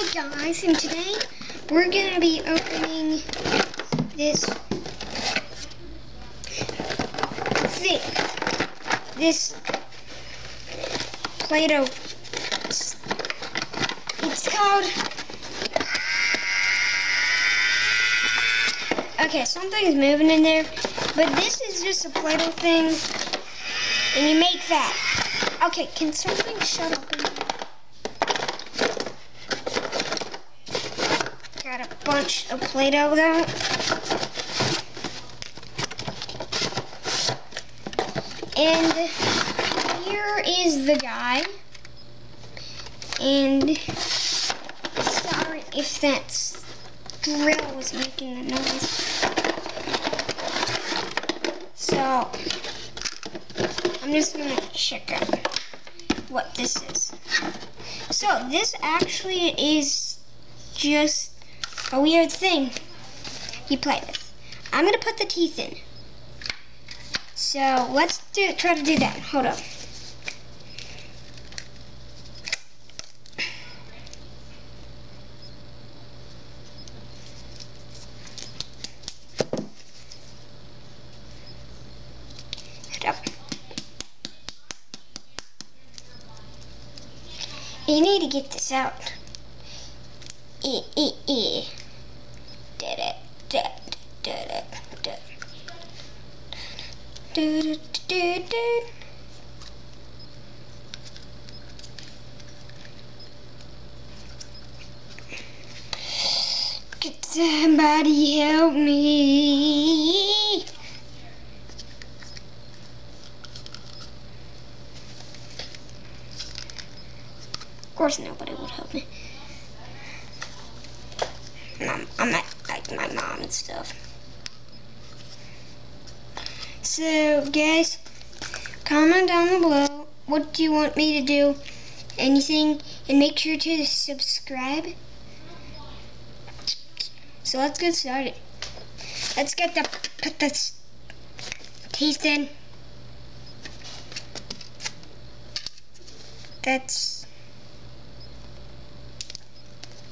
Hi guys, and today we're gonna be opening this thing. This Play-Doh. It's, it's called. Okay, something's moving in there, but this is just a Play-Doh thing, and you make that. Okay, can something shut up in here? Got a bunch of Play-Doh there. And here is the guy. And sorry if that drill was making the noise. So I'm just gonna check out what this is. So this actually is just a weird thing you play with. I'm gonna put the teeth in. So let's do try to do that. Hold up. Hold. You need to get this out. E e e. Did it. Did it. Did it. Did it. Do, do, do, do. Could somebody help me? Of course nobody would help me. Mom, I'm not like my mom and stuff. So, guys, comment down below what do you want me to do, anything, and make sure to subscribe. So let's get started. Let's get the put the teeth in. That's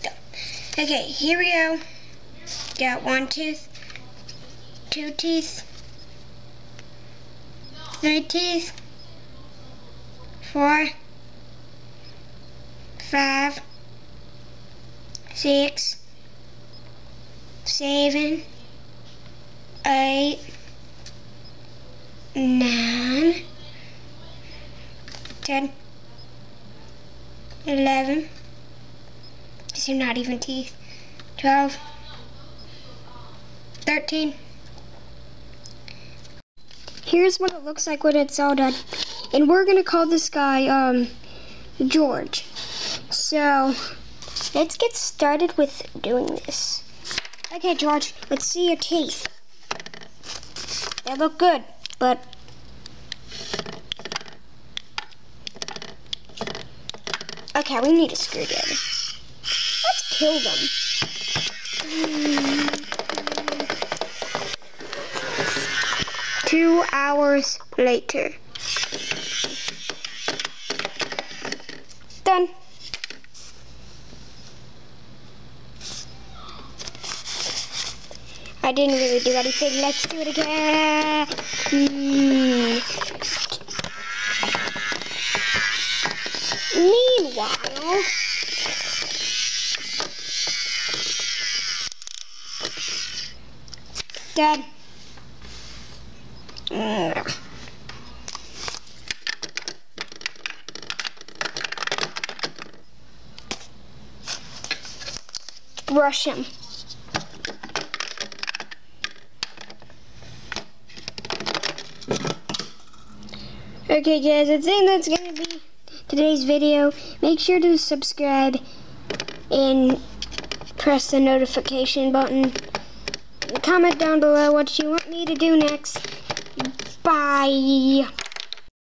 done. okay. Here we go. Got one tooth, two teeth teeth, four, five, six, seven, eight, nine, ten, eleven. These are not even teeth. Twelve, thirteen. Here's what it looks like when it's all done. And we're going to call this guy um, George. So, let's get started with doing this. Okay, George, let's see your teeth. They look good, but... Okay, we need a screwdriver. Let's kill them. Two hours later. Done. I didn't really do anything. Let's do it again. Meanwhile, Dad. Brush him. Okay guys, I think that's to be today's video. Make sure to subscribe and press the notification button. Comment down below what you want me to do next. Bye.